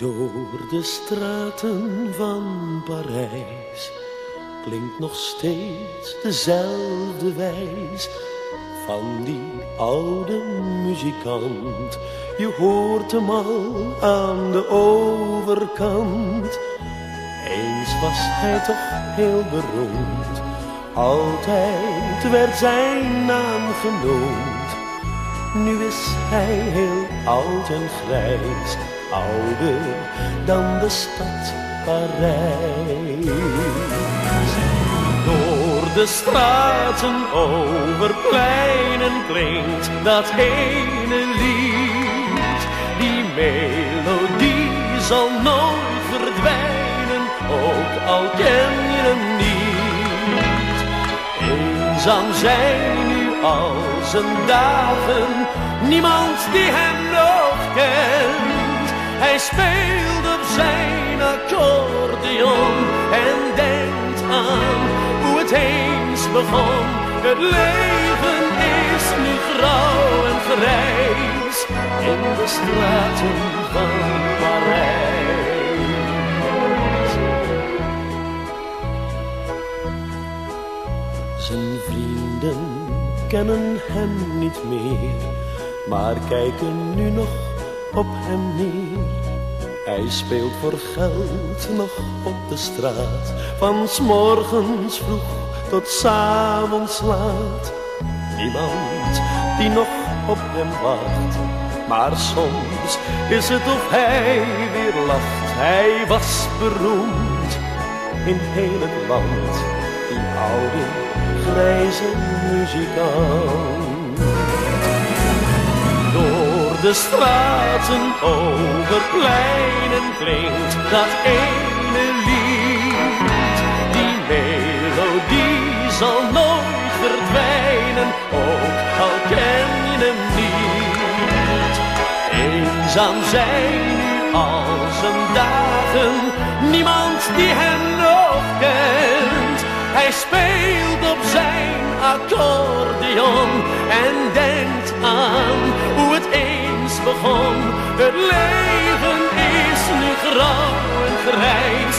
Door de straten van Parijs klinkt nog steeds dezelfde wijs van die oude muzikant. Je hoort hem al aan de overkant. Eens was hij toch heel beroemd, altijd werd zijn naam genoemd. Nu is hij heel oud en grijs ouder dan de stad Parijs. Door de straten over pleinen klinkt dat ene lied. Die melodie zal nooit verdwijnen, ook al ken je hem niet. Eenzaam zijn nu al zijn dagen, niemand die hem nog kent. Hij speelt op zijn accordeon en denkt aan hoe het eens begon. Het leven is nu grauw en grijs in de straten van Parijs. Zijn vrienden kennen hem niet meer, maar kijken nu nog op hem neer. Hij speelt voor geld nog op de straat, van s morgens vroeg tot s avonds laat. Niemand die nog op hem wacht, maar soms is het of hij weer lacht. Hij was beroemd in heel het land, die oude grijze muzikant de straten over pleinen klinkt dat ene lied. Die melodie zal nooit verdwijnen, ook al ken je hem niet. Eenzaam zijn nu al zijn dagen, niemand die hem nog kent. Hij speelt op zijn accordeon en denkt aan hoe het begon. Het leven is nu grauw en grijs.